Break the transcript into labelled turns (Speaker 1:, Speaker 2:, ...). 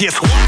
Speaker 1: Yes,